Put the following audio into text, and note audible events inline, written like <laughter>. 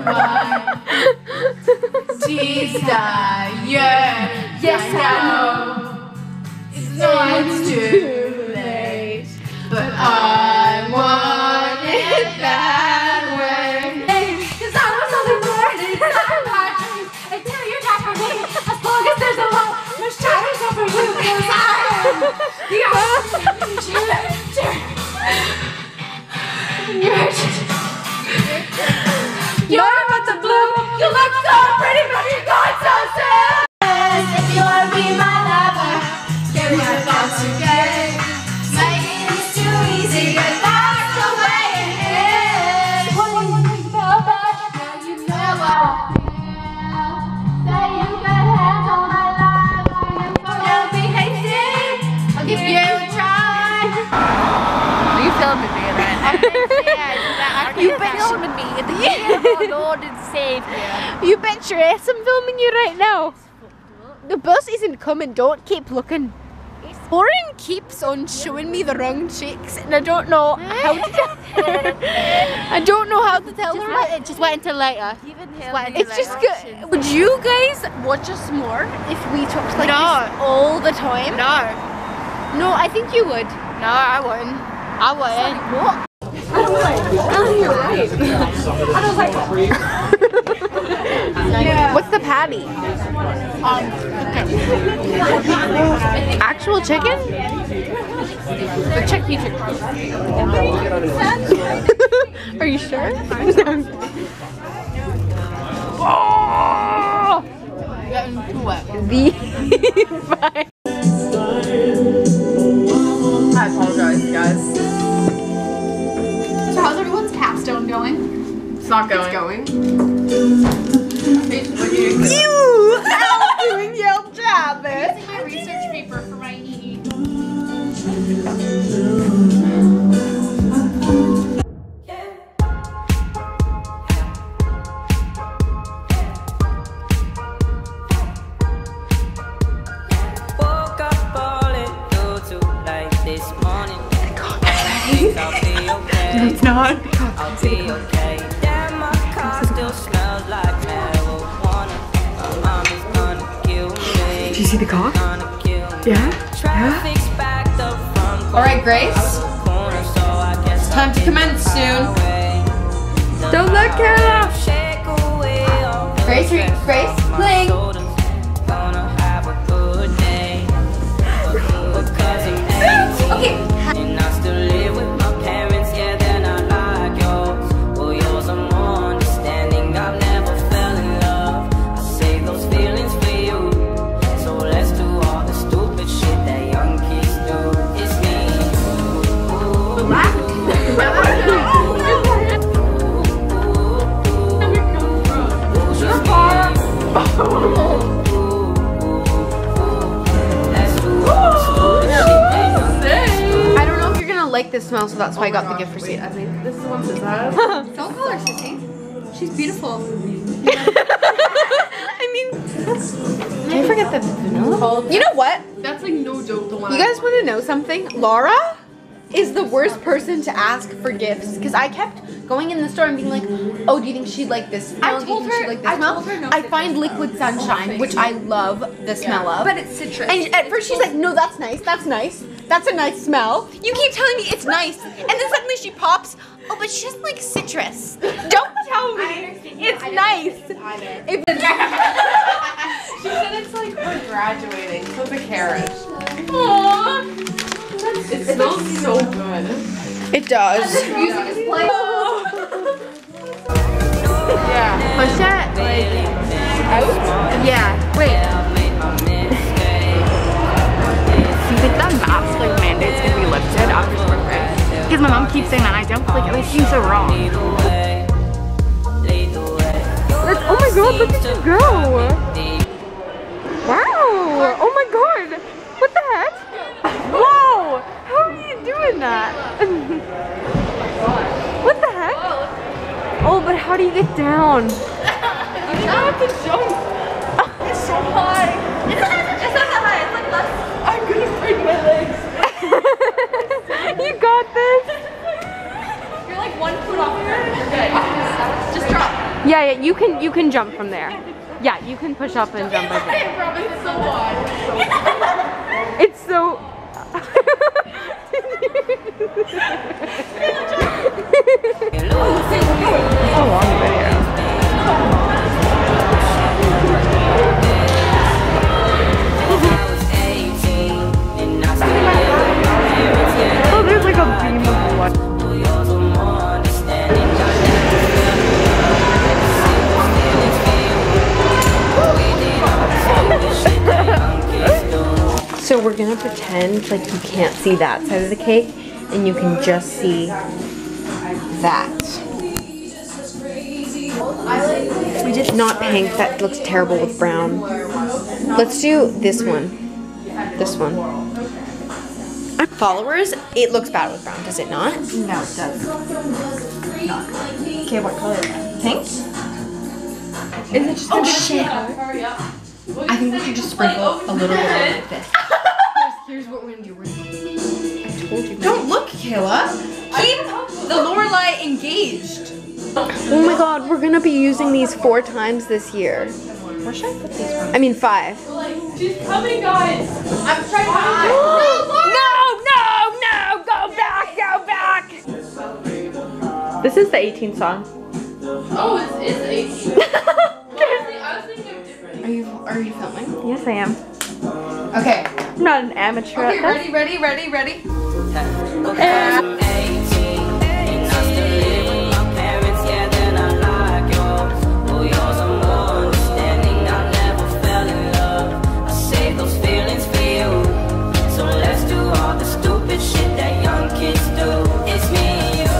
<laughs> desire. Yes, I know it's not too late, but I want it that way. Cause I was only born inside my dreams Until you're not for me As long as there's a light There's shadows over you Cause I am the <laughs> me right You bet filming me in the name of Lord and Savior. You bet your ass I'm filming you right now. The bus isn't coming, don't keep looking. Lauren keeps on showing me the wrong chicks and I don't know how to tell her. <laughs> I don't know how to tell her. It just went until later. It's just good. Would you guys watch us more if we talked like No. this all the time? No, No, I think you would. no, I wouldn't. I wouldn't. What? <laughs> What's um, the patty? Actual chicken? The chicken chicken. <laughs> Are you sure? <laughs> oh! Getting too wet. The okay. It's not. I'll be okay. Damn, my car still smells like marijuana. My mom is gonna kill me. Do you see the car? Me. Yeah. All right, Grace. corner, so I guess Time to commence soon. Don't look, Kayla. Shake away all the Grace, Grace, off you're gonna like this smell, so that's why I got the gift for Sita. This is the one that Don't call her sissy. She's beautiful. <laughs> I mean, can I forget the vanilla? You know what? That's like no joke. The one. You guys want to know something? Laura is the worst person to ask for gifts because I kept going in the store and being like, "Oh, do you think she'd like this smell? I do you told think she'd her- like this I smell?" told her no I find liquid sunshine, which I love the smell of. But it's citrus. and at first she's like, "No, that's nice. That's nice. That's a nice smell." You keep telling me it's nice, and then suddenly she pops. Oh, but she doesn't like citrus. Don't tell me it's nice. If <laughs> She said it's like we're graduating, so it's a carrot. It smells so good. it does. music is playing. Yeah. Push it like out. Yeah. Wait. Think that mask like mandate's gonna be lifted after spring break? Because my mom keeps saying that. I don't like it. Seems so wrong. The the. That's, oh my god! Look at you go. Wow! Oh my god! What the heck? Whoa! How are you doing that? <laughs> what the heck? Oh, but how do you get down? <laughs> you have to jump. <laughs> It's so high. It's not that high. It's like less. I'm gonna break my legs. <laughs> you got this. You're like one foot off. Okay. Just drop. Yeah, yeah, you can you can jump from there. Yeah, you can push up and jump. I think. It's so hard. <laughs> It's so. <laughs> oh, long gonna pretend like you can't see that side of the cake and you can just see that. We did not pink, that looks terrible with brown. Let's do this one. This one. Followers, it looks bad with brown, does it not? No, it does. Okay, what color? Pink? Is it just Oh shit! Hurry up. I think we should just sprinkle a little bit like this. <laughs> Here's what we're gonna do. We're gonna... I told you. Don't look, Kayla. Keep the Lorelai engaged. Oh my god, we're gonna be using these four times this year. Where should I put these ones? I mean five. She's coming, guys. I'm trying to. Ah. No, no, no! Go back, go back! This is the 18th song. Oh, it's, it's 18. <laughs> I was thinking of different. Are you are you filming? Yes, I am. Okay. I'm not an amateur Okay, at ready, ready, ready, ready. Shit that young kids do. It's me and